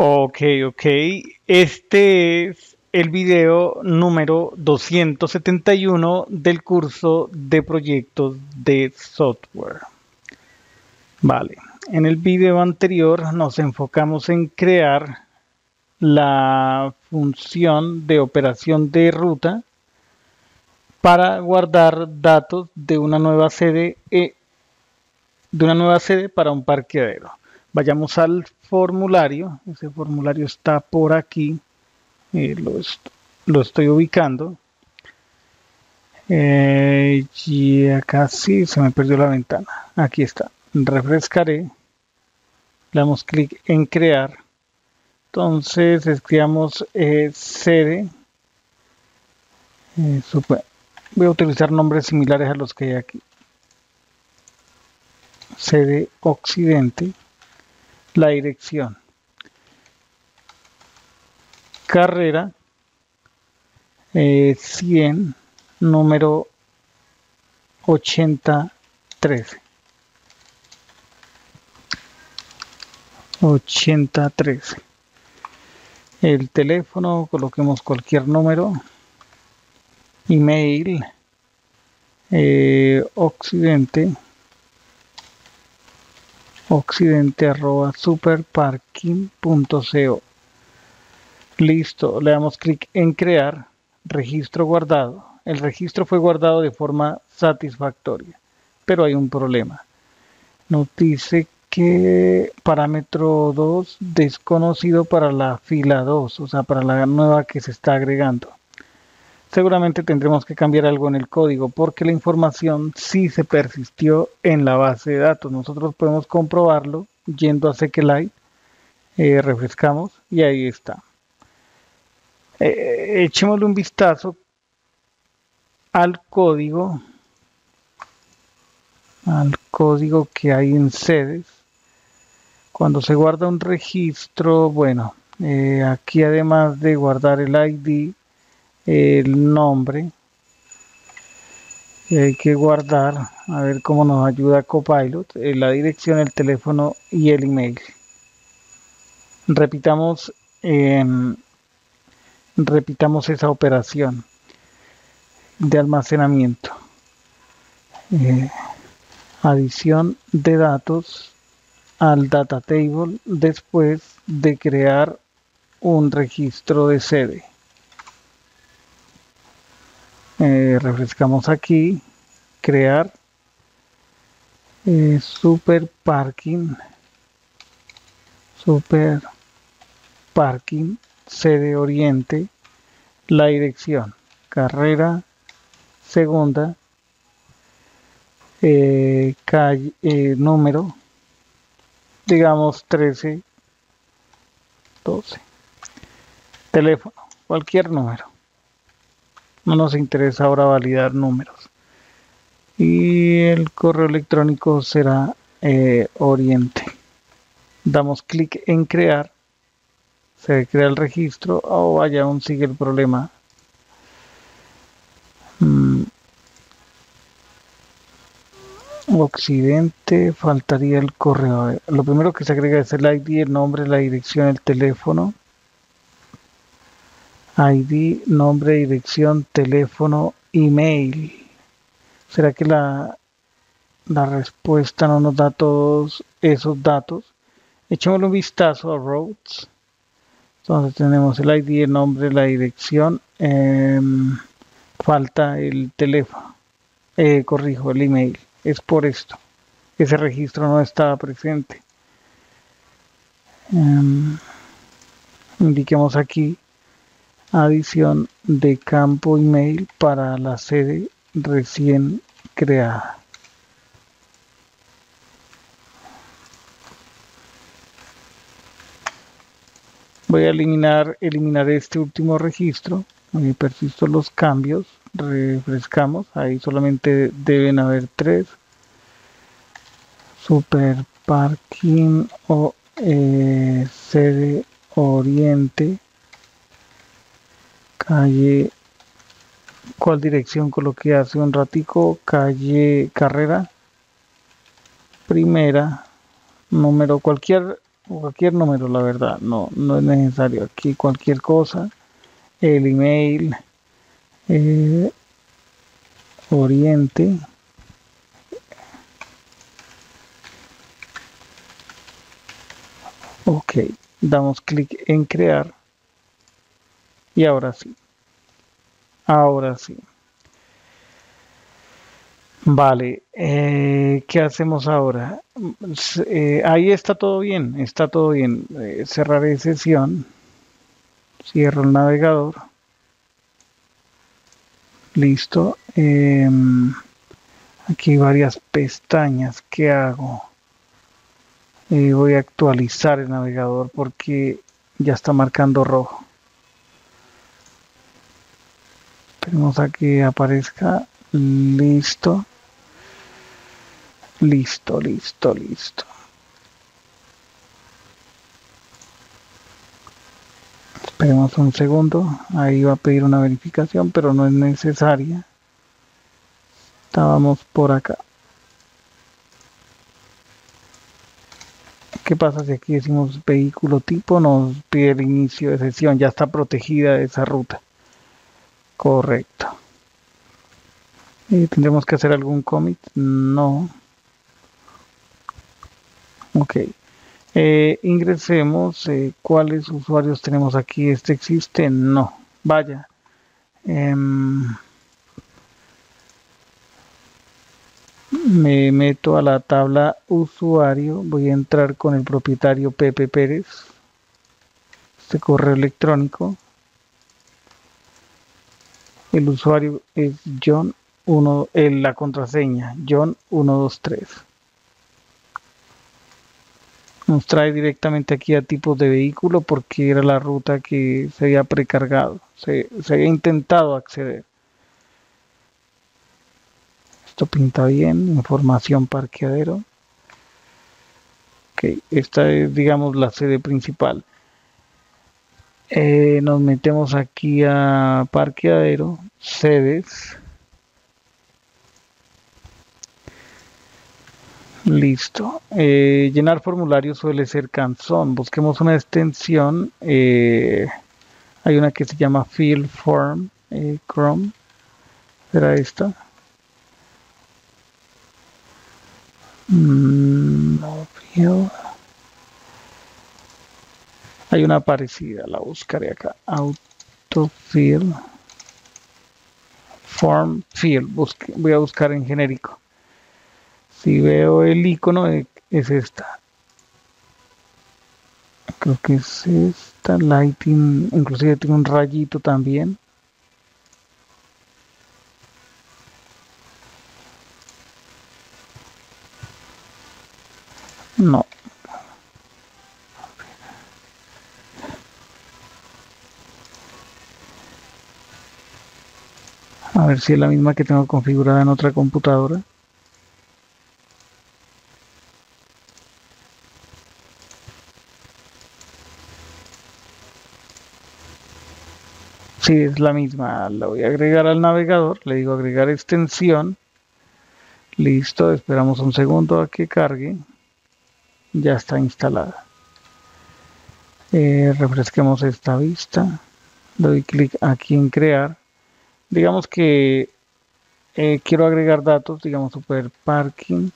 Ok, ok. Este es el video número 271 del curso de proyectos de software. Vale, en el video anterior nos enfocamos en crear la función de operación de ruta para guardar datos de una nueva sede eh, de una nueva sede para un parqueadero. Vayamos al formulario, ese formulario está por aquí, eh, lo, estoy ubicando. Eh, y acá sí se me perdió la ventana. Aquí está. Refrescaré. Le damos clic en crear. Entonces escribamos eh, sede. Voy a utilizar nombres similares a los que hay aquí. Sede Occidente la dirección. Carrera 100, eh, número 8013. 8013. El teléfono, coloquemos cualquier número. Email, eh, Occidente occidente arroba superparking.co listo le damos clic en crear registro guardado. El registro fue guardado de forma satisfactoria pero hay un problema. Nos dice que parámetro 2 desconocido para la fila 2 o sea para la nueva que se está agregando seguramente tendremos que cambiar algo en el código porque la información sí se persistió en la base de datos. Nosotros podemos comprobarlo yendo a SQLite, eh, refrescamos y ahí está. Eh, echémosle un vistazo al código, al código que hay en sedes. Cuando se guarda un registro, bueno, eh, aquí además de guardar el ID, el nombre y hay que guardar a ver cómo nos ayuda Copilot eh, la dirección el teléfono y el email. Repitamos repitamos esa operación de almacenamiento. Eh, adición de datos al data table después de crear un registro de sede eh, refrescamos aquí crear eh, super parking super parking sede oriente la dirección carrera segunda eh, calle número digamos 13 12 teléfono cualquier número no nos interesa ahora validar números. Y el correo electrónico será eh, oriente. Damos clic en crear. Se crea el registro. O vaya aún sigue el problema. Mm. occidente faltaría el correo. Lo primero que se agrega es el ID el nombre la dirección el teléfono ID, nombre, dirección, teléfono, email. ¿Será que la, la respuesta no nos da todos esos datos? Echémosle un vistazo a Roads. Entonces tenemos el ID, el nombre, la dirección. Em, falta el teléfono. Eh, corrijo, el email. Es por esto. Ese registro no estaba presente. Em, indiquemos aquí adición de campo email para la sede recién creada. Voy a eliminar, eliminar este último registro. y persisto los cambios. Refrescamos. Ahí solamente deben haber tres. Super Parking o eh, sede Oriente calle cuál dirección coloqué hace un ratico calle carrera primera número cualquier cualquier número, la verdad, no, no es necesario. Aquí cualquier cosa, el email, eh, oriente, ok, damos clic en crear y ahora sí, ahora sí. Vale, eh, ¿qué hacemos ahora? Eh, ahí está todo bien, está todo bien. Eh, cerraré sesión, cierro el navegador. Listo. Em, aquí hay varias pestañas. ¿Qué hago? voy a actualizar el navegador porque ya está marcando rojo. Esperemos a que aparezca listo. Listo, listo, listo. Esperemos un segundo. Ahí va a pedir una verificación, pero no es necesaria. Estábamos por acá. ¿Qué pasa si aquí decimos vehículo tipo? Nos pide el inicio de sesión. Ya está protegida esa ruta. Correcto. ¿Y ¿Tendremos que hacer algún commit? No. Ok. Eh, ingresemos. Eh, ¿Cuáles usuarios tenemos aquí? ¿Este existe? No. Vaya. Em, me meto a la tabla usuario. Voy a entrar con el propietario Pepe Pérez. Este correo electrónico. El usuario es John 1, la contraseña John 123 nos trae directamente aquí a tipos de vehículo porque era la ruta que se había precargado, se, había intentado acceder. Esto pinta bien, información parqueadero. Ok, esta es digamos la sede principal. Eh, nos metemos aquí a parqueadero, sedes Listo. Eh, llenar formulario suele ser cansón. Busquemos una extensión. Eh, hay una que se llama Fill Form Chrome. ¿Será esta? Mm, no, Hay una parecida, la buscaré acá. Autofill. Form Fill. voy a buscar en genérico si veo el icono es esta creo que es esta lighting inclusive tiene un rayito también no a ver si es la misma que tengo configurada en otra computadora Sí, es la misma. La voy a agregar al navegador. Le digo agregar extensión. Listo. Esperamos un segundo a que cargue. Ya está instalada. Eh, refresquemos esta vista. Doy clic aquí en crear. Digamos que eh, quiero agregar datos. Digamos super parking.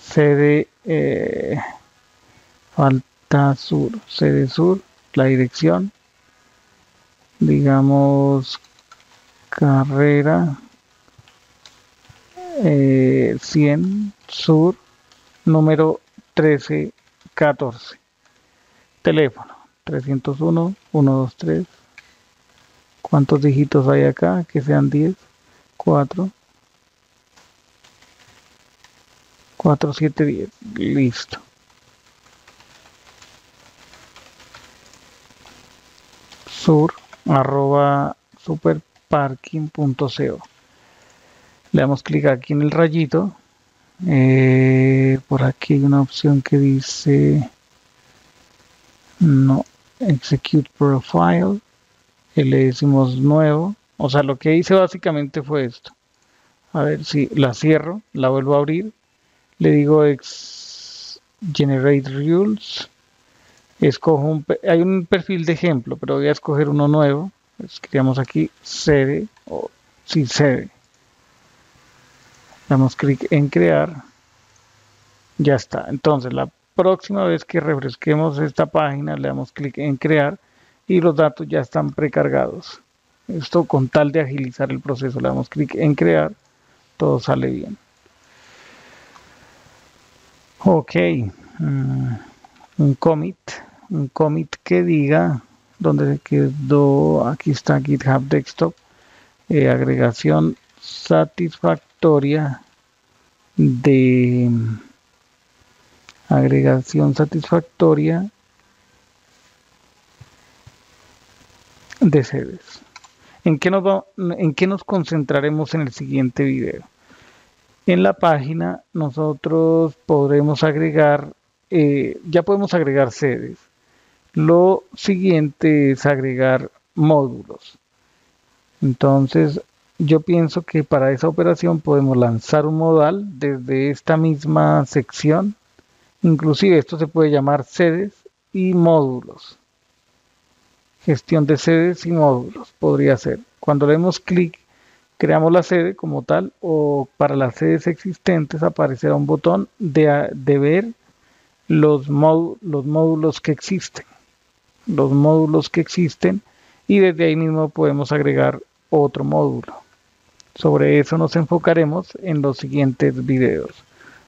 Sede eh, falta sur. Sede sur. La dirección digamos carrera 100 eh, sur número 1314 teléfono 301 123 cuántos dígitos hay acá que sean 10 4 4 7 10 listo sur arroba superparking.co. Le damos clic aquí en el rayito. Eh, por aquí hay una opción que dice no execute profile. Le decimos nuevo. O sea, lo que hice básicamente fue esto. A ver si la cierro, la vuelvo a abrir. Le digo ex generate rules. Escojo un, hay un perfil de ejemplo, pero voy a escoger uno nuevo. Escribamos aquí sede o si sede. Damos clic en crear. Ya está. Entonces, la próxima vez que refresquemos esta página, le damos clic en crear y los datos ya están precargados. Esto con tal de agilizar el proceso, le damos clic en crear, todo sale bien. Ok, mm, un commit, un commit que diga donde quedó, aquí está GitHub Desktop, eh, agregación satisfactoria de agregación satisfactoria de sedes. ¿En qué, nos ¿En qué nos concentraremos en el siguiente video? En la página nosotros podremos agregar, eh, ya podemos agregar sedes. Lo siguiente es agregar módulos. Entonces, yo pienso que para esa operación podemos lanzar un modal desde esta misma sección. Inclusive esto se puede llamar sedes y módulos gestión de sedes y módulos podría ser. Cuando le damos clic, creamos la sede como tal o para las sedes existentes aparecerá un botón de, ver los, los módulos que existen. Los módulos que existen y desde ahí mismo podemos agregar otro módulo. Sobre eso nos enfocaremos en los siguientes videos.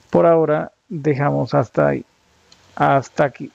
Por ahora dejamos hasta ahí. Hasta aquí.